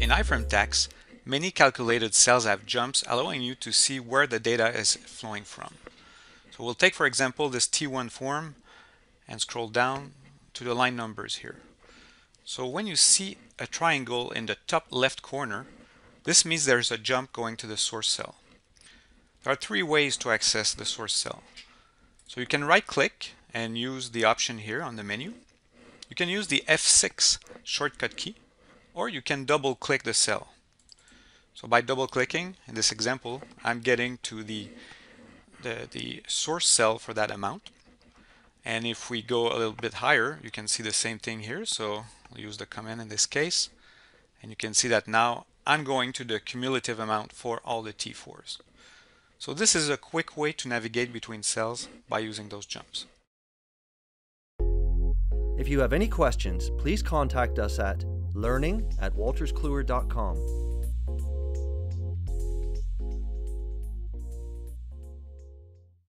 In iFirm tax, many calculated cells have jumps allowing you to see where the data is flowing from. So we'll take for example this T1 form and scroll down to the line numbers here. So when you see a triangle in the top left corner, this means there's a jump going to the source cell. There are three ways to access the source cell. So you can right click and use the option here on the menu. You can use the F6 shortcut key or you can double click the cell. So by double clicking in this example I'm getting to the, the, the source cell for that amount and if we go a little bit higher you can see the same thing here so I'll use the command in this case and you can see that now I'm going to the cumulative amount for all the T4s. So this is a quick way to navigate between cells by using those jumps. If you have any questions, please contact us at learning at wolterskluwer.com.